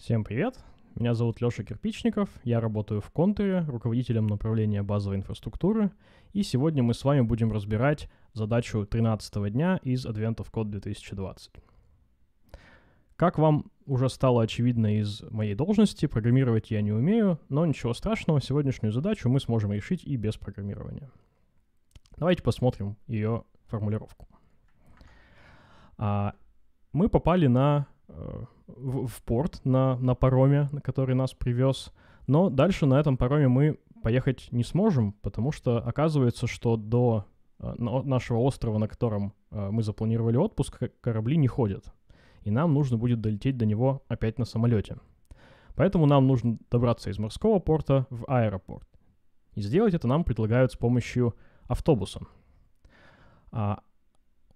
Всем привет! Меня зовут Лёша Кирпичников, я работаю в Контуре, руководителем направления базовой инфраструктуры, и сегодня мы с вами будем разбирать задачу 13 дня из Advent of Code 2020. Как вам уже стало очевидно из моей должности, программировать я не умею, но ничего страшного, сегодняшнюю задачу мы сможем решить и без программирования. Давайте посмотрим ее формулировку. А, мы попали на в, в порт на, на пароме, на который нас привез. Но дальше на этом пароме мы поехать не сможем, потому что оказывается, что до э, нашего острова, на котором э, мы запланировали отпуск, корабли не ходят. И нам нужно будет долететь до него опять на самолете. Поэтому нам нужно добраться из морского порта в аэропорт. И сделать это нам предлагают с помощью автобуса. А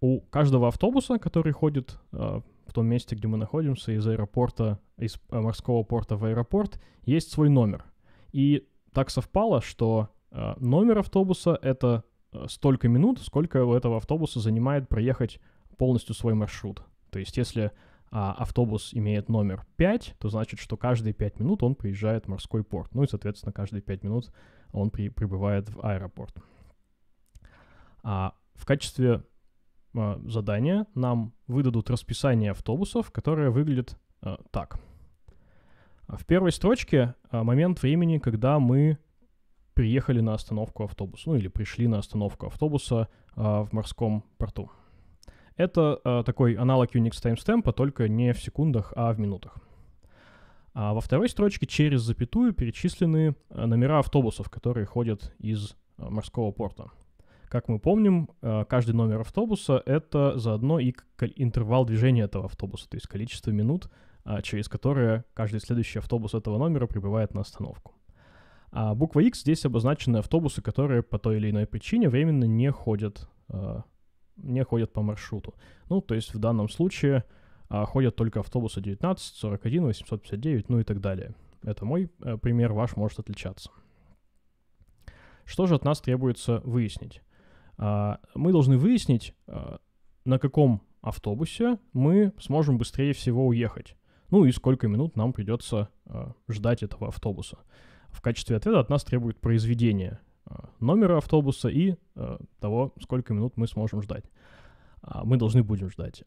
у каждого автобуса, который ходит э, в том месте, где мы находимся, из аэропорта, из э, морского порта в аэропорт, есть свой номер. И так совпало, что э, номер автобуса — это э, столько минут, сколько у этого автобуса занимает проехать полностью свой маршрут. То есть если а, автобус имеет номер 5, то значит, что каждые 5 минут он приезжает в морской порт. Ну и, соответственно, каждые 5 минут он при, прибывает в аэропорт. А в качестве э, задания нам выдадут расписание автобусов, которое выглядит э, так. В первой строчке э, момент времени, когда мы приехали на остановку автобуса, ну или пришли на остановку автобуса в морском порту. Это такой аналог Unix timestamp, только не в секундах, а в минутах. А во второй строчке через запятую перечислены номера автобусов, которые ходят из морского порта. Как мы помним, э, каждый номер автобуса — это заодно и интервал движения этого автобуса, то есть количество минут, э, через которые каждый следующий автобус этого номера прибывает на остановку. А буква X здесь обозначены автобусы, которые по той или иной причине временно не ходят, э, не ходят по маршруту. Ну, то есть в данном случае ходят только автобусы 19, 41, 859, ну и так далее. Это мой пример, ваш может отличаться. Что же от нас требуется выяснить? А, мы должны выяснить, а, на каком автобусе мы сможем быстрее всего уехать. Ну и сколько минут нам придется а, ждать этого автобуса. В качестве ответа от нас требует произведение номера автобуса и того, сколько минут мы сможем ждать. Мы должны будем ждать.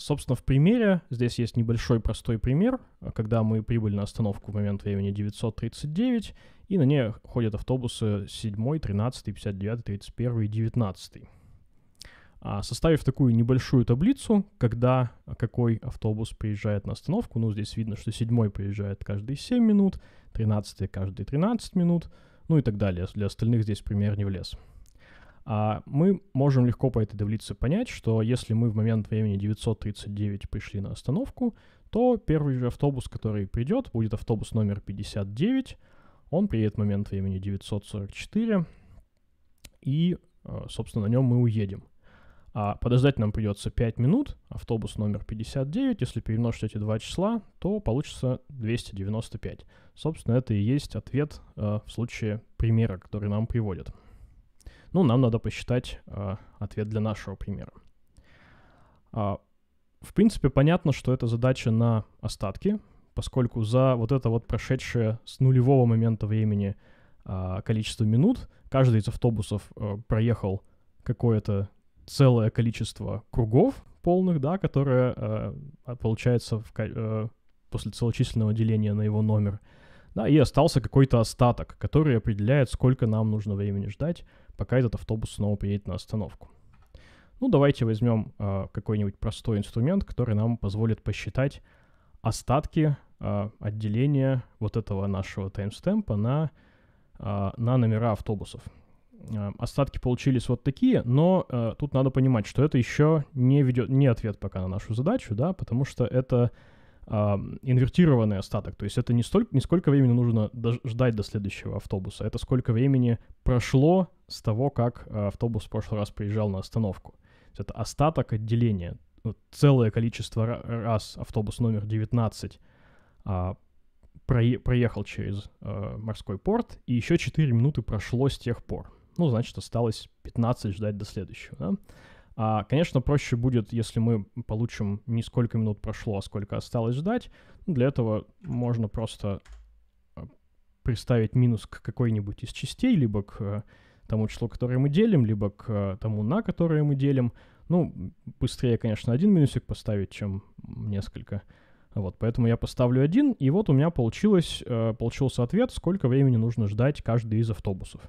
Собственно, в примере, здесь есть небольшой простой пример, когда мы прибыли на остановку в момент времени 939, и на ней ходят автобусы 7, 13, 59, 31 и 19. А составив такую небольшую таблицу, когда какой автобус приезжает на остановку, ну, здесь видно, что 7 приезжает каждые 7 минут, 13 каждые 13 минут, ну и так далее. Для остальных здесь пример не влез. А мы можем легко по этой таблице понять, что если мы в момент времени 939 пришли на остановку, то первый же автобус, который придет, будет автобус номер 59. Он приедет в момент времени 944, и, э, собственно, на нем мы уедем. А подождать нам придется 5 минут, автобус номер 59, если перемножить эти два числа, то получится 295. Собственно, это и есть ответ э, в случае примера, который нам приводят. Ну, нам надо посчитать э, ответ для нашего примера. А, в принципе, понятно, что это задача на остатки, поскольку за вот это вот прошедшее с нулевого момента времени э, количество минут каждый из автобусов э, проехал какое-то целое количество кругов полных, да, которое э, получается в, э, после целочисленного деления на его номер. Да, и остался какой-то остаток, который определяет, сколько нам нужно времени ждать, пока этот автобус снова приедет на остановку. Ну, давайте возьмем э, какой-нибудь простой инструмент, который нам позволит посчитать остатки э, отделения вот этого нашего таймстемпа на, э, на номера автобусов. Э, остатки получились вот такие, но э, тут надо понимать, что это еще не, ведет, не ответ пока на нашу задачу, да, потому что это инвертированный остаток. То есть это не, столько, не сколько времени нужно ждать до следующего автобуса, это сколько времени прошло с того, как э, автобус в прошлый раз приезжал на остановку. Это остаток отделения. Вот целое количество раз автобус номер 19 а, проехал через а, морской порт, и еще 4 минуты прошло с тех пор. Ну, значит, осталось 15 ждать до следующего. Да? А, конечно, проще будет, если мы получим не сколько минут прошло, а сколько осталось ждать. Для этого можно просто а, приставить минус к какой-нибудь из частей, либо к тому числу, которое мы делим, либо к тому, на которое мы делим. Ну, быстрее, конечно, один минусик поставить, чем несколько. Вот, поэтому я поставлю один, и вот у меня получилось, э, получился ответ, сколько времени нужно ждать каждый из автобусов.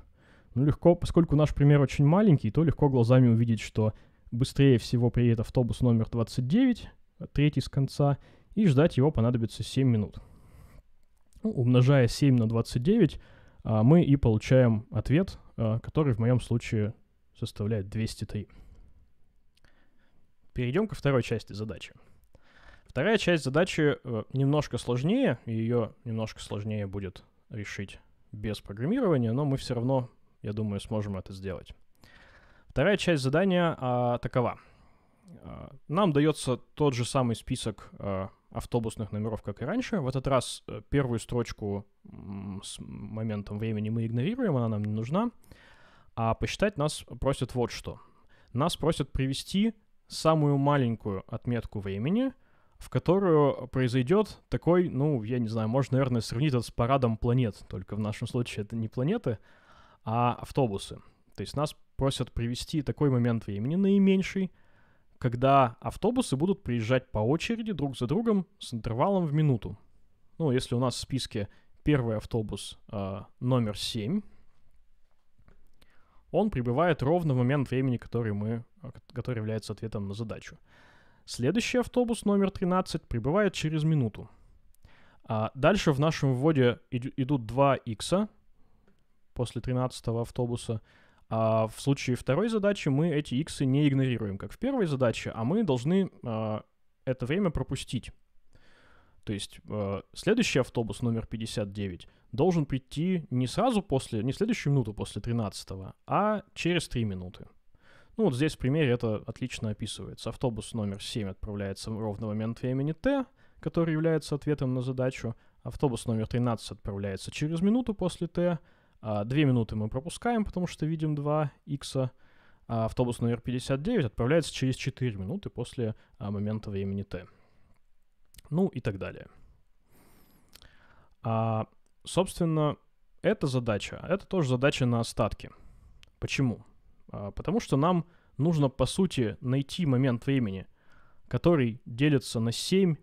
Ну, легко, поскольку наш пример очень маленький, то легко глазами увидеть, что быстрее всего приедет автобус номер 29, третий с конца, и ждать его понадобится 7 минут. Ну, умножая 7 на 29, а, мы и получаем ответ, а, который в моем случае составляет 203. Перейдем ко второй части задачи. Вторая часть задачи э, немножко сложнее, и ее немножко сложнее будет решить без программирования, но мы все равно, я думаю, сможем это сделать. Вторая часть задания а, такова. А, нам дается тот же самый список а, автобусных номеров, как и раньше. В этот раз а, первую строчку с моментом времени мы игнорируем, она нам не нужна. А посчитать нас просят вот что. Нас просят привести самую маленькую отметку времени — в которую произойдет такой, ну, я не знаю, можно, наверное, сравнить это с парадом планет, только в нашем случае это не планеты, а автобусы. То есть нас просят привести такой момент времени наименьший, когда автобусы будут приезжать по очереди друг за другом с интервалом в минуту. Ну, если у нас в списке первый автобус э, номер 7, он прибывает ровно в момент времени, который, мы, который является ответом на задачу. Следующий автобус номер 13 прибывает через минуту. А дальше в нашем вводе идут два икса после 13 автобуса. А в случае второй задачи мы эти иксы не игнорируем, как в первой задаче, а мы должны а, это время пропустить. То есть э, следующий автобус номер 59 должен прийти не сразу после, не следующую минуту после 13, а через 3 минуты. Ну вот здесь в примере это отлично описывается. Автобус номер 7 отправляется ровно в момент времени t, который является ответом на задачу. Автобус номер 13 отправляется через минуту после t. А, две минуты мы пропускаем, потому что видим 2 x. А автобус номер 59 отправляется через 4 минуты после а, момента времени t. Ну и так далее. А, собственно, эта задача, это тоже задача на остатки. Почему? А, потому что нам нужно, по сути, найти момент времени, который делится на 7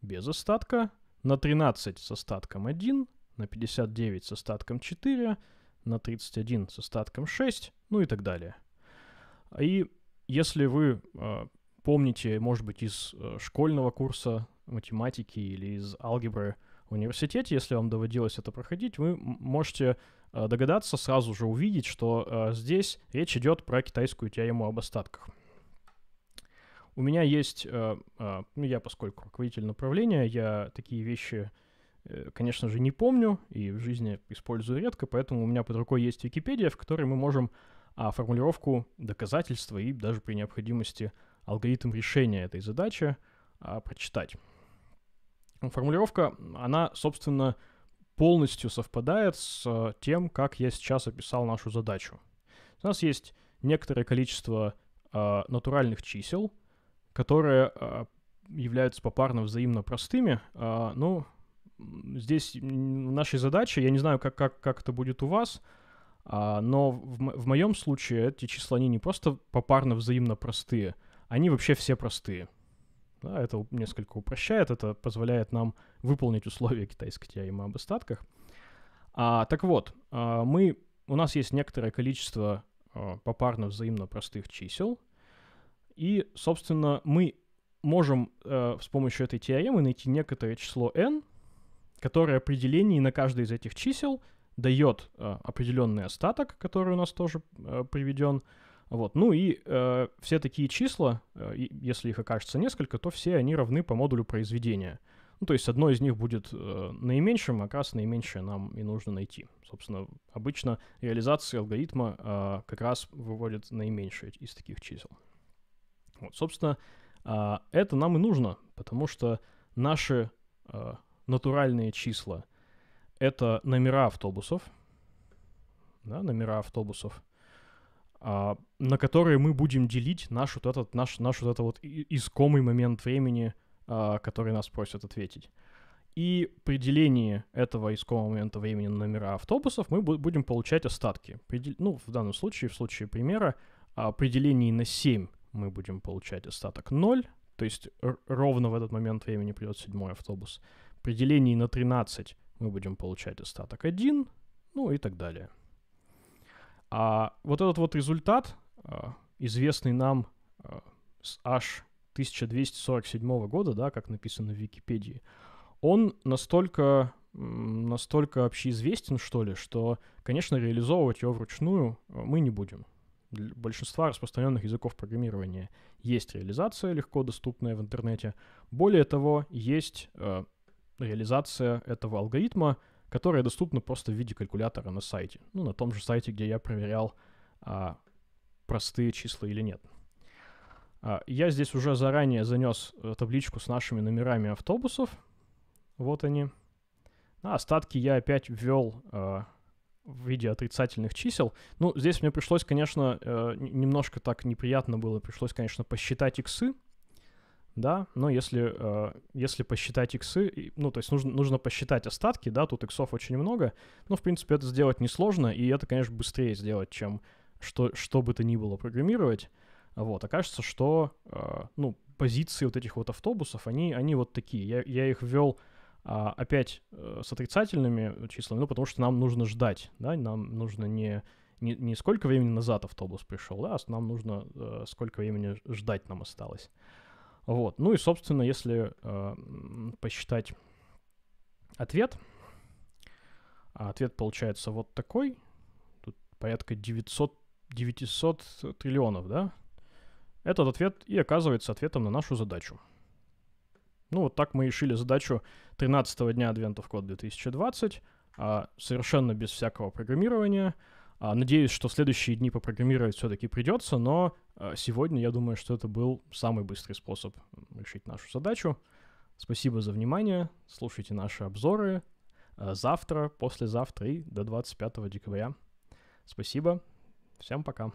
без остатка, на 13 с остатком 1, на 59 с остатком 4, на 31 с остатком 6, ну и так далее. И если вы э, помните, может быть, из э, школьного курса математики или из алгебры в университете, если вам доводилось это проходить, вы можете Э, догадаться, сразу же увидеть, что э, здесь речь идет про китайскую теорему об остатках. У меня есть, э, э, я поскольку руководитель направления, я такие вещи, конечно же, не помню и в жизни использую редко, поэтому у меня под рукой есть Википедия, в которой мы можем а, формулировку доказательства и даже при необходимости алгоритм решения этой задачи а, прочитать. Формулировка, она, собственно, полностью совпадает с э, тем, как я сейчас описал нашу задачу. У нас есть некоторое количество э, натуральных чисел, которые э, являются попарно взаимно простыми. Э, ну, здесь нашей задаче, я не знаю, как, как, как это будет у вас, э, но в, в моем случае эти числа, они не просто попарно взаимно простые, они вообще все простые. Да, это несколько упрощает, это позволяет нам выполнить условия китайской теоремы об остатках. А, так вот, а, мы, у нас есть некоторое количество а, попарно взаимно простых чисел, и, собственно, мы можем а, с помощью этой теоремы найти некоторое число n, которое определение на каждое из этих чисел дает а, определенный остаток, который у нас тоже а, приведен, вот. Ну и э, все такие числа, э, если их окажется несколько, то все они равны по модулю произведения. Ну, то есть одно из них будет э, наименьшим, а как раз наименьшее нам и нужно найти. Собственно, обычно реализация алгоритма э, как раз выводит наименьшее из таких чисел. Вот, собственно, э, это нам и нужно, потому что наши э, натуральные числа — это номера автобусов, да, номера автобусов — а, на которые мы будем делить наш вот этот, наш, наш вот этот вот искомый момент времени, а, который нас просят ответить. И при делении этого искомого момента времени на номера автобусов мы будем получать остатки. При, ну, в данном случае, в случае примера, а, при делении на 7 мы будем получать остаток 0, то есть ровно в этот момент времени придет седьмой автобус. При делении на 13 мы будем получать остаток 1, ну и так далее. А вот этот вот результат, а, известный нам а, с аж 1247 года, да, как написано в Википедии, он настолько, настолько общеизвестен, что ли, что, конечно, реализовывать его вручную а, мы не будем. Для большинства распространенных языков программирования есть реализация, легко доступная в интернете. Более того, есть реализация этого алгоритма, которая доступна просто в виде калькулятора на сайте. Ну, на том же сайте, где я проверял, э, простые числа или нет. Э, я здесь уже заранее занес э, табличку с нашими номерами автобусов. Вот они. А остатки я опять ввел э, в виде отрицательных чисел. Ну, здесь мне пришлось, конечно, э, немножко так неприятно было, пришлось, конечно, посчитать иксы, да, но если, э, если посчитать иксы, ну, то есть нужно, нужно посчитать остатки, да, тут иксов очень много, но, в принципе, это сделать несложно, и это, конечно, быстрее сделать, чем что, что бы то ни было программировать. Вот, окажется, что, э, ну, позиции вот этих вот автобусов, они, они вот такие. Я, я их ввел а, опять э, с отрицательными числами, ну, потому что нам нужно ждать, да, нам нужно не, не, не сколько времени назад автобус пришел, да, а нам нужно сколько времени ждать нам осталось. Вот, ну и, собственно, если э, посчитать ответ, а ответ получается вот такой, тут порядка 900, 900 триллионов, да, этот ответ и оказывается ответом на нашу задачу. Ну, вот так мы решили задачу 13 дня Advent of Code 2020, а, совершенно без всякого программирования. А, надеюсь, что в следующие дни попрограммировать все-таки придется, но сегодня я думаю, что это был самый быстрый способ решить нашу задачу. Спасибо за внимание, слушайте наши обзоры а, завтра, послезавтра и до 25 декабря. Спасибо, всем пока.